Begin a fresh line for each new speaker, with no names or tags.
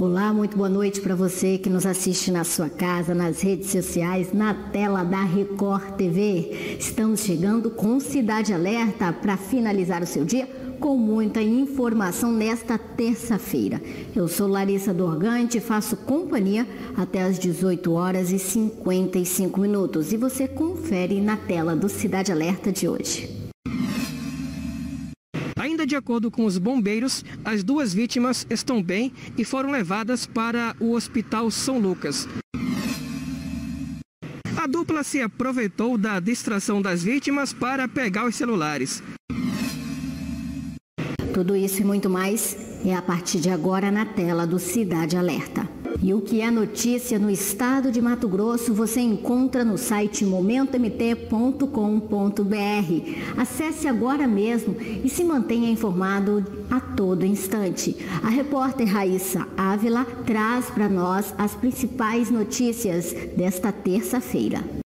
Olá, muito boa noite para você que nos assiste na sua casa, nas redes sociais, na tela da Record TV. Estamos chegando com Cidade Alerta para finalizar o seu dia com muita informação nesta terça-feira. Eu sou Larissa Dorgante e faço companhia até às 18 horas e 55 minutos. E você confere na tela do Cidade Alerta de hoje.
Ainda de acordo com os bombeiros, as duas vítimas estão bem e foram levadas para o Hospital São Lucas. A dupla se aproveitou da distração das vítimas para pegar os celulares.
Tudo isso e muito mais é a partir de agora na tela do Cidade Alerta. E o que é notícia no estado de Mato Grosso você encontra no site momentomt.com.br. Acesse agora mesmo e se mantenha informado a todo instante. A repórter Raíssa Ávila traz para nós as principais notícias desta terça-feira.